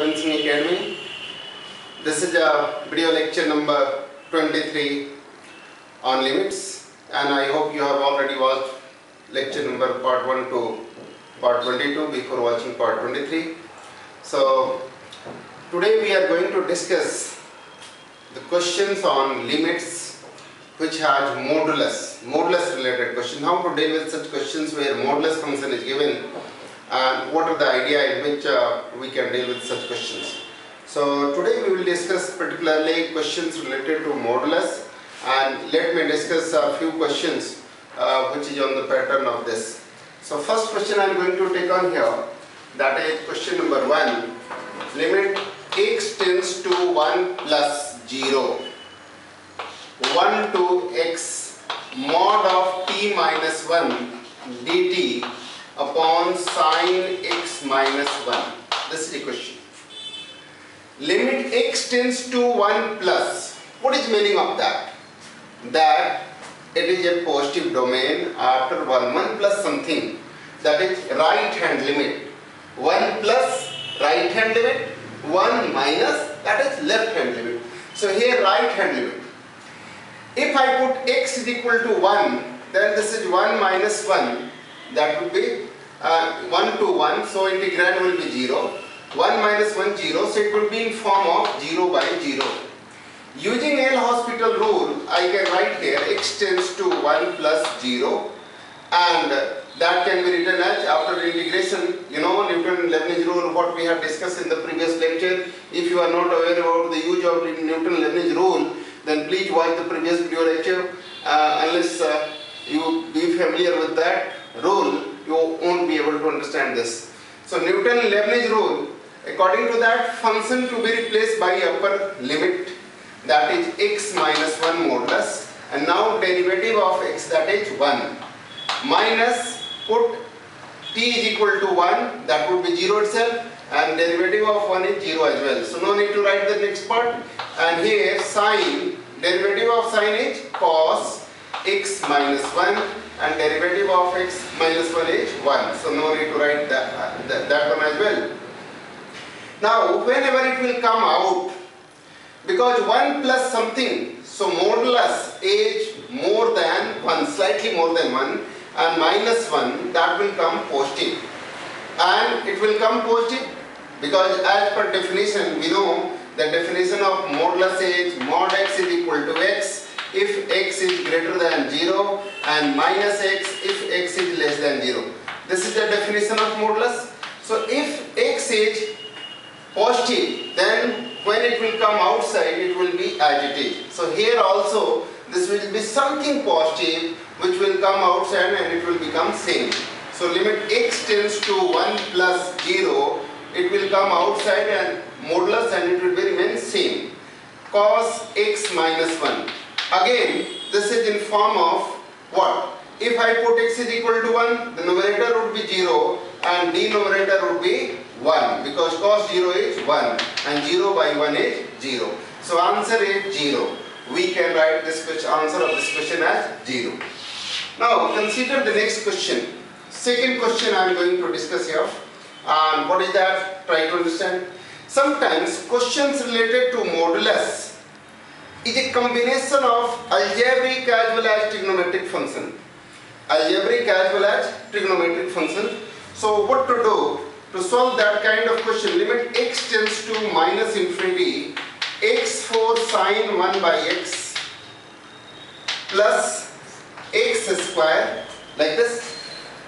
Arbind Singh Academy. This is a video lecture number 23 on limits and I hope you have already watched lecture number part 1 to part 22 before watching part 23. So today we are going to discuss the questions on limits which has modulus, modulus related question. How to deal with such questions where modulus function is given and what are the idea in which uh, we can deal with such questions. So today we will discuss particularly questions related to modulus and let me discuss a few questions uh, which is on the pattern of this. So first question I am going to take on here that is question number 1 limit x tends to 1 plus 0 1 to x mod of t minus 1 dt upon sine x minus 1. This is the question. Limit x tends to 1 plus. What is meaning of that? That it is a positive domain after 1, 1 plus something. That is right hand limit. 1 plus right hand limit, 1 minus that is left hand limit. So here right hand limit. If I put x is equal to 1, then this is 1 minus 1. That would be uh, 1 to 1. So integrand will be 0. 1 minus 1 0 so it will be in form of 0 by 0 using L hospital rule I can write here x tends to 1 plus 0 and that can be written as after integration you know Newton-Leibniz rule what we have discussed in the previous lecture if you are not aware about the use of Newton-Leibniz rule then please watch the previous video lecture uh, unless uh, you be familiar with that rule you won't be able to understand this. So Newton-Leibniz rule According to that, function to be replaced by upper limit that is x minus 1 modulus and now derivative of x that is 1 minus put t is equal to 1 that would be 0 itself and derivative of 1 is 0 as well. So no need to write the next part. And here sine derivative of sine is cos x minus 1 and derivative of x minus 1 is 1. So no need to write that, that, that one as well. Now, whenever it will come out, because 1 plus something, so modulus is more than 1, slightly more than 1 and minus 1, that will come positive. And it will come positive because as per definition, we know the definition of modulus is mod x is equal to x if x is greater than 0 and minus x if x is less than 0. This is the definition of modulus. So if x is positive then when it will come outside it will be as. So here also this will be something positive which will come outside and it will become same. So limit x tends to 1 plus 0 it will come outside and modulus and it will remain same. Cos x minus 1. Again this is in form of what? If I put x is equal to 1 the numerator would be 0 and denominator would be 1 because cos 0 is 1 and 0 by 1 is 0. So answer is 0. We can write this answer of this question as 0. Now consider the next question. Second question I am going to discuss here. And what is that? Try to understand. Sometimes questions related to modulus is a combination of algebraic as well as trigonometric function. Algebraic as well as trigonometric function. So what to do? To solve that kind of question, limit x tends to minus infinity, x4 sine 1 by x plus x square like this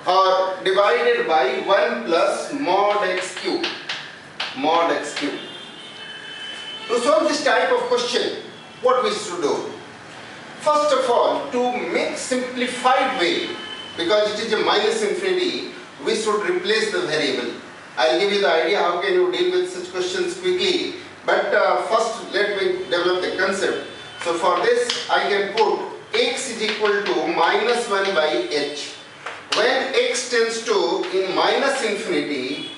or divided by 1 plus mod x cube, mod x cube. To solve this type of question, what we should do? First of all, to make simplified way, because it is a minus infinity, we should replace the variable. I'll give you the idea how can you deal with such questions quickly. But uh, first let me develop the concept. So for this I can put x is equal to minus 1 by h. When x tends to in minus infinity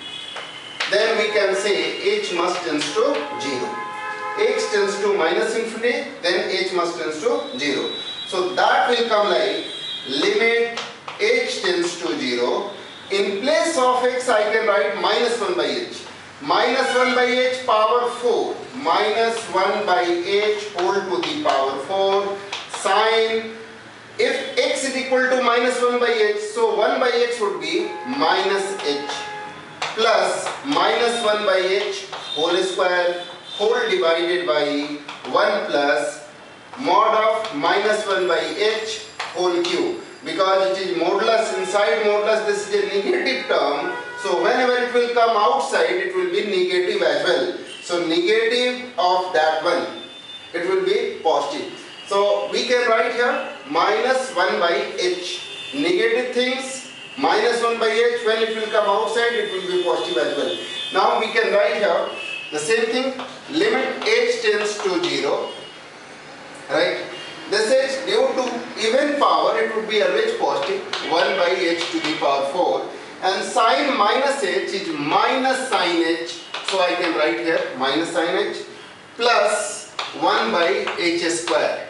then we can say h must tends to 0. X tends to minus infinity then h must tends to 0. So that will come like limit h tends to 0 in place of x I can write minus 1 by h. minus 1 by h power 4 minus 1 by h whole to the power 4 sine if x is equal to minus 1 by h so 1 by x would be minus h plus minus 1 by h whole square whole divided by 1 plus mod of minus 1 by h whole cube because it is modulus inside modulus this is a negative term. So whenever it will come outside it will be negative as well. So negative of that one it will be positive. So we can write here minus 1 by h. Negative things minus 1 by h when it will come outside it will be positive as well. Now we can write here the same thing limit h tends to 0 right this is due to even power, it would be always positive, 1 by h to the power 4. And sine minus h is minus sine h. So I can write here minus sine h plus 1 by h square.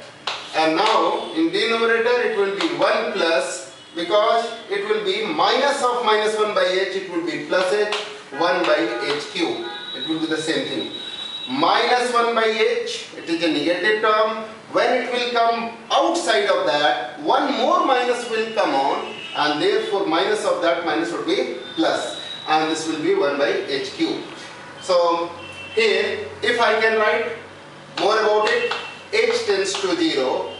And now in denominator it will be 1 plus because it will be minus of minus 1 by h, it will be plus h, 1 by h cube. It will be the same thing. Minus 1 by h, it is a negative term when it will come outside of that, one more minus will come on and therefore minus of that minus would be plus and this will be 1 by h cube. So here if I can write more about it, h tends to 0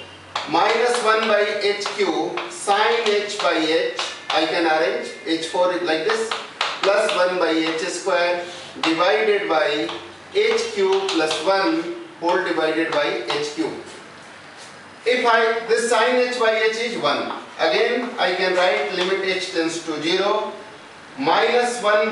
minus 1 by h cube sine h by h I can arrange h4 is like this plus 1 by h square divided by h cube plus 1 whole divided by h cube if I, this sine h by h is 1, again I can write limit h tends to 0, minus 1,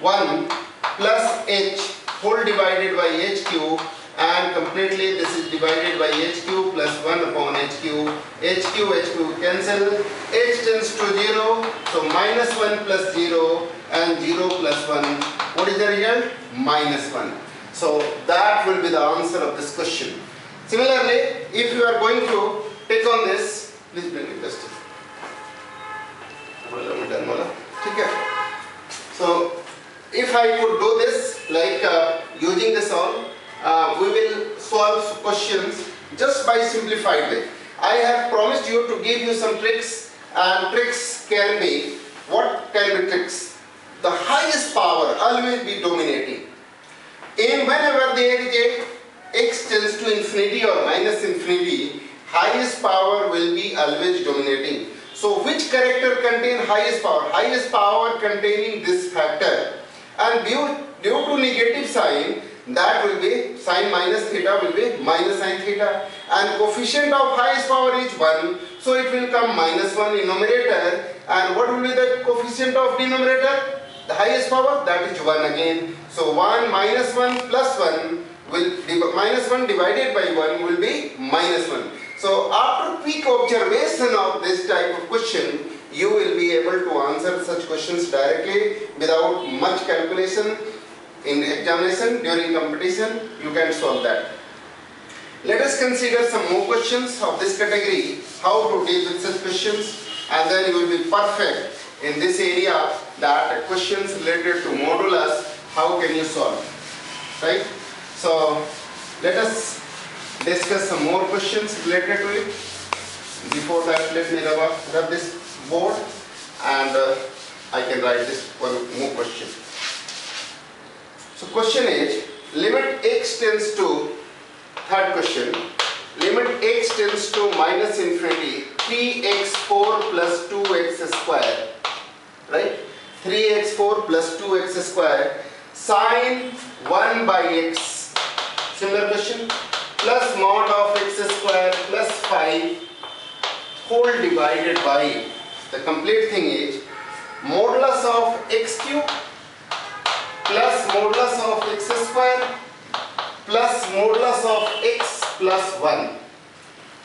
1 plus h whole divided by h cube and completely this is divided by h cube plus 1 upon h cube, h cube, h cube cancel, h tends to 0, so minus 1 plus 0 and 0 plus 1, what is the result? Minus 1. So that will be the answer of this question. Similarly, if you are going to take on this, please bring it just. So, if I could do this, like uh, using this all, uh, we will solve questions just by simplified way. I have promised you to give you some tricks and tricks can be, what can be tricks? The highest power always be dominating. In whenever there is a x tends to infinity or minus infinity, highest power will be always dominating. So which character contain highest power? Highest power containing this factor. And due, due to negative sign, that will be sine minus theta will be minus sine theta. And coefficient of highest power is 1. So it will come minus 1 in numerator. And what will be the coefficient of denominator? The highest power, that is 1 again. So 1 minus 1 plus 1 will minus 1 divided by 1 will be minus 1. So after quick observation of this type of question, you will be able to answer such questions directly without much calculation in examination during competition you can solve that. Let us consider some more questions of this category, how to deal with such questions and then you will be perfect in this area that questions related to modulus, how can you solve, right? So let us discuss some more questions related to it. Before that, let me rub, rub this board and uh, I can write this one more question. So question is, limit x tends to, third question, limit x tends to minus infinity 3x4 plus 2x square, right? 3x4 plus 2x square sine 1 by x Similar question. Plus mod of x square plus 5 whole divided by the complete thing is modulus of x cube plus modulus of x square plus modulus of x plus 1.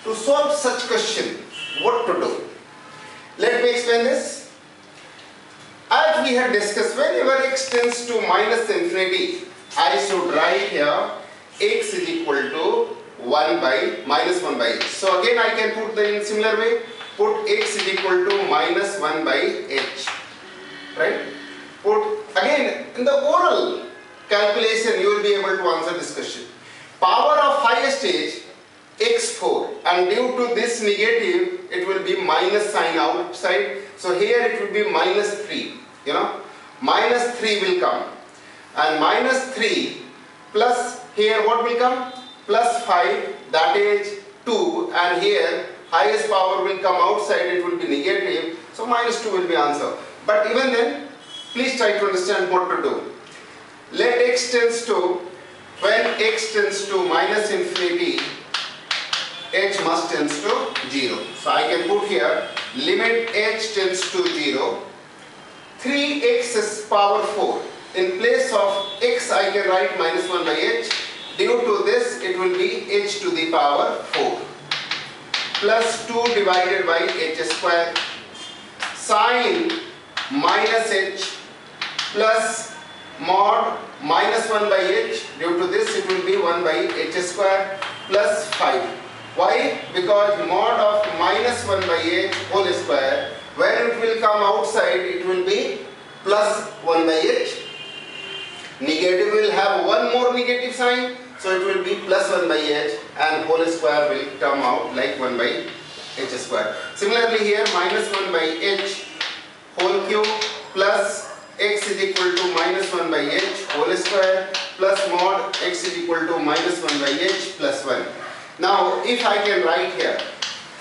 To solve such question, what to do? Let me explain this. As we had discussed, whenever x tends to minus infinity, I should write here x is equal to 1 by minus 1 by h. So again I can put the in similar way, put x is equal to minus 1 by h, right? put again in the oral calculation you will be able to answer this question. Power of highest stage x4 and due to this negative it will be minus sign outside so here it will be minus 3 you know minus 3 will come. And minus 3 plus here what will come? Plus 5 that is 2 and here highest power will come outside it will be negative. So minus 2 will be answer. But even then please try to understand what to do. Let x tends to when x tends to minus infinity h must tends to 0. So I can put here limit h tends to 0 3x is power 4 in place of x I can write minus 1 by h. Due to this it will be h to the power 4 plus 2 divided by h square. Sine minus h plus mod minus 1 by h. Due to this it will be 1 by h square plus 5 why? Because mod of minus 1 by h whole square, when it will come outside, it will be plus 1 by h. Negative will have one more negative sign, so it will be plus 1 by h and whole square will come out like 1 by h square. Similarly here, minus 1 by h whole cube plus x is equal to minus 1 by h whole square plus mod x is equal to minus 1 by h plus 1. Now, if I can write here,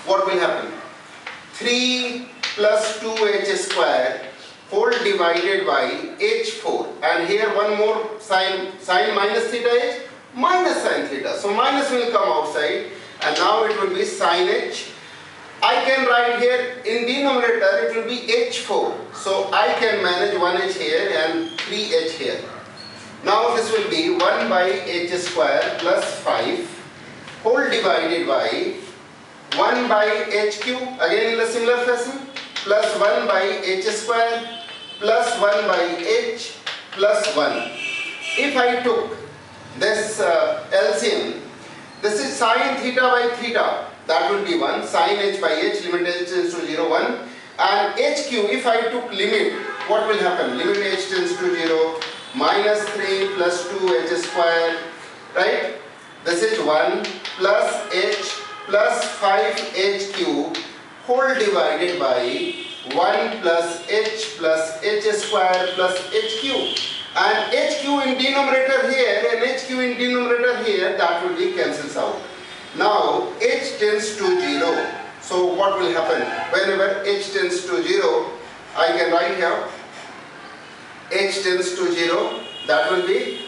what will happen? 3 plus 2h square whole divided by h4 and here one more sine sign minus theta h minus sine theta. So minus will come outside and now it will be sine h. I can write here in denominator it will be h4. So I can manage 1h here and 3h here. Now this will be 1 by h square plus 5 whole divided by 1 by h cube again in the similar fashion plus 1 by h square plus 1 by h plus 1. If I took this uh, LCM, this is sine theta by theta. That will be 1 sine h by h limit h tends to 0 1 and h cube if I took limit what will happen? Limit h tends to 0 minus 3 plus 2 h square right? This is 1 plus h plus 5h cube whole divided by 1 plus h plus h square plus h cube and h cube in denominator here and h cube in denominator here that will be cancels out. Now h tends to 0 so what will happen whenever h tends to 0 I can write here h tends to 0 that will be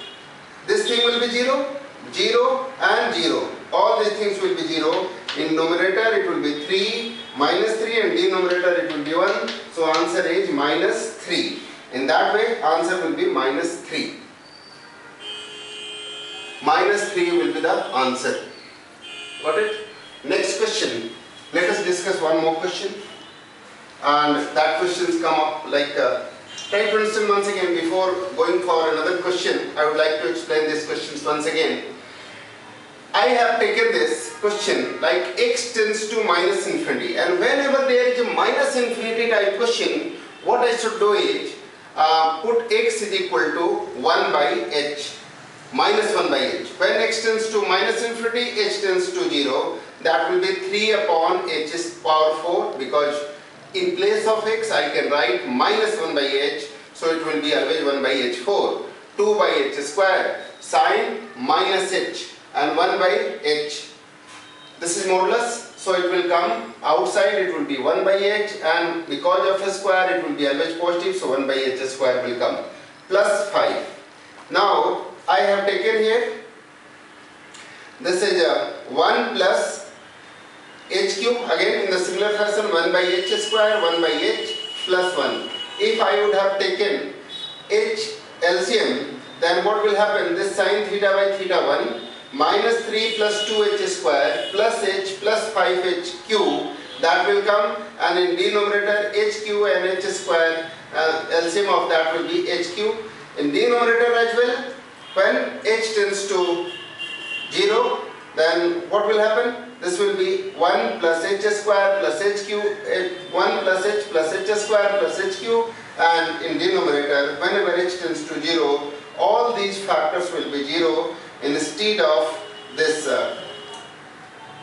this thing will be 0 0 and 0. All these things will be 0. In numerator it will be 3 minus 3 and denominator it will be 1. So answer is minus 3. In that way answer will be minus 3. Minus 3 will be the answer. Got it? Next question. Let us discuss one more question. And that questions come up like uh, Try to understand once again before going for another question. I would like to explain these questions once again. I have taken this question like x tends to minus infinity. And whenever there is a minus infinity type question what I should do is uh, put x is equal to 1 by h minus 1 by h. When x tends to minus infinity h tends to 0 that will be 3 upon h is power 4 because in place of x I can write minus 1 by h so it will be always 1 by h4 2 by h square sine minus h and 1 by h. This is modulus, so it will come outside, it will be 1 by h and because of a square it will be always positive, so 1 by h square will come plus 5. Now I have taken here, this is a 1 plus h cube again in the similar fashion 1 by h square 1 by h plus 1. If I would have taken h LCM then what will happen this sine theta by theta 1 minus 3 plus 2h square plus h plus 5h cube. That will come. And in denominator h cube and h square uh, LCM of that will be h cube. In denominator as well when h tends to 0 then what will happen? This will be 1 plus h square plus h cube 1 plus h plus h square plus h cube. And in denominator whenever h tends to 0 all these factors will be 0 instead of this uh,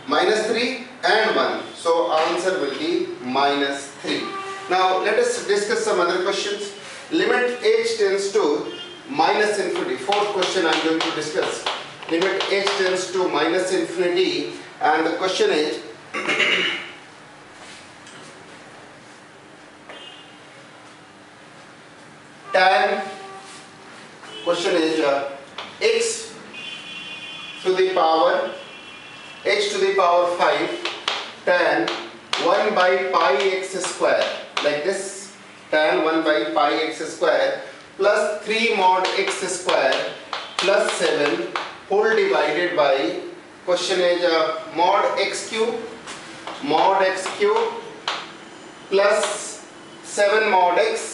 minus 3 and 1 so answer will be minus 3 now let us discuss some other questions. Limit h tends to minus infinity. Fourth question I am going to discuss. Limit h tends to minus infinity and the question is tan question is uh, x to the power h to the power 5 tan 1 by pi x square. Like this tan 1 by pi x square plus 3 mod x square plus 7 whole divided by question is uh, mod x cube mod x cube plus 7 mod x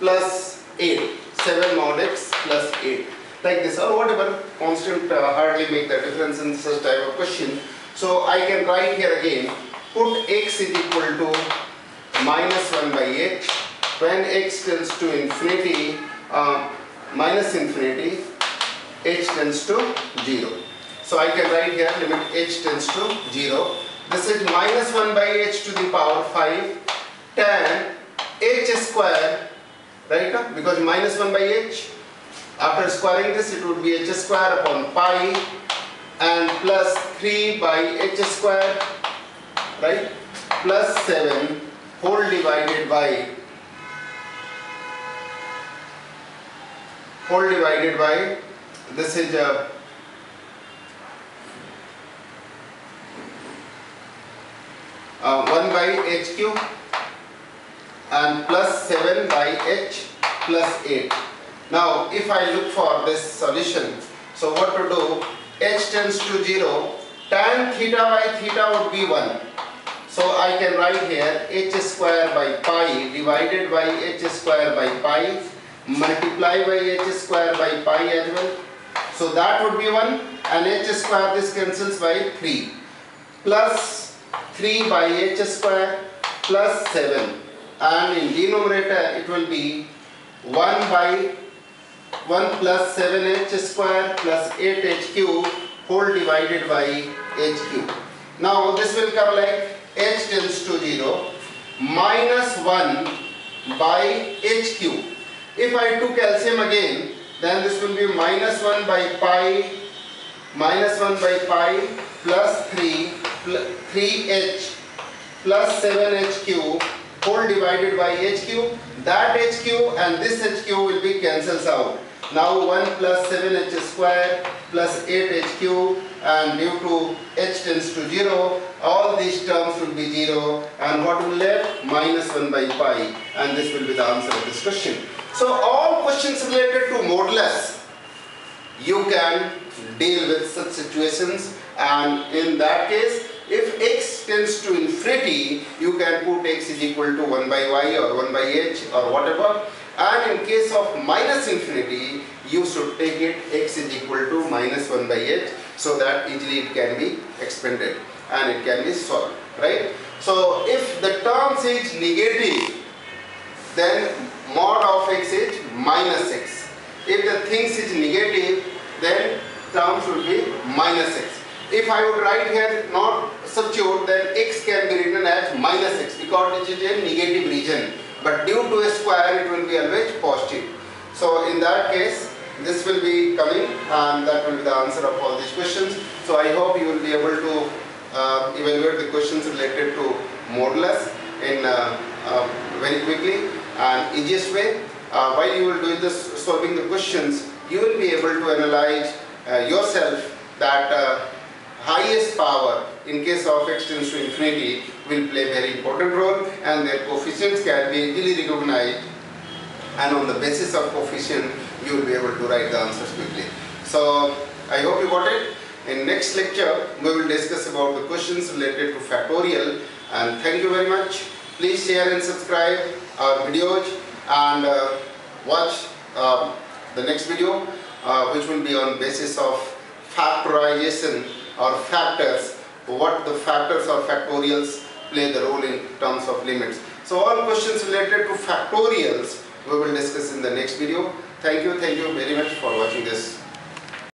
plus 8 7 mod x plus 8 like this or whatever constant uh, hardly make the difference in such type of question. So I can write here again put x is equal to minus 1 by h when x tends to infinity uh, minus infinity h tends to 0 so I can write here limit h tends to 0 this is minus 1 by h to the power 5 tan h square right because minus 1 by h after squaring this it would be h square upon pi and plus 3 by h square right plus 7 whole divided by whole divided by this is a uh, 1 by h cube and plus 7 by h plus 8. Now if I look for this solution, so what to do? h tends to 0, tan theta by theta would be 1. So I can write here h square by pi divided by h square by pi multiply by h square by pi as well. So that would be 1 and h square this cancels by 3 plus 3 by h square plus 7 and in denominator it will be 1 by one plus seven H square plus eight H Q whole divided by H Q ना this will come like H tends to zero minus one by H Q if I to calcium again then this will be minus one by pi minus one by pi plus three three H plus seven H Q whole divided by H Q that H Q and this H Q will be cancels out Now 1 plus 7h square plus 8h cube and due to h tends to 0 all these terms will be 0 and what will left? Minus 1 by pi. And this will be the answer of this question. So all questions related to modulus you can deal with such situations. And in that case if x tends to infinity, you can put x is equal to 1 by y or 1 by h or whatever. And in case of minus infinity, you should take it x is equal to minus 1 by h so that easily it can be expanded and it can be solved, right? So if the terms is negative, then mod of x is minus x. If the things is negative, then terms will be minus x. If I would write here not substitute then x can be written as minus x because it is a negative region but due to a square it will be always positive. So in that case this will be coming and that will be the answer of all these questions. So I hope you will be able to uh, evaluate the questions related to modulus in uh, uh, very quickly and easiest way. Uh, while you will do this solving the questions you will be able to analyze uh, yourself that uh, highest power in case of x tends to infinity will play very important role and their coefficients can be easily recognized and on the basis of coefficient you will be able to write the answers quickly. So I hope you got it. In next lecture we will discuss about the questions related to factorial and thank you very much. Please share and subscribe our videos and uh, watch uh, the next video uh, which will be on basis of factorization or factors, what the factors or factorials play the role in terms of limits. So all questions related to factorials we will discuss in the next video. Thank you, thank you very much for watching this.